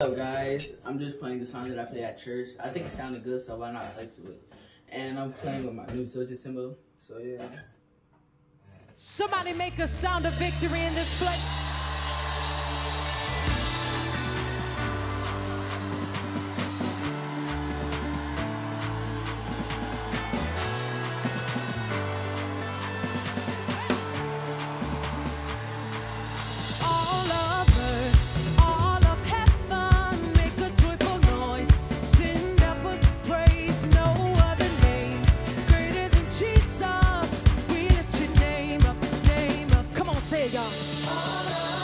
Up guys? I'm just playing the song that I play at church. I think it sounded good, so why not play to it? And I'm playing with my new Zildjian cymbal, so yeah. Somebody make a sound of victory in this place. 안 녕.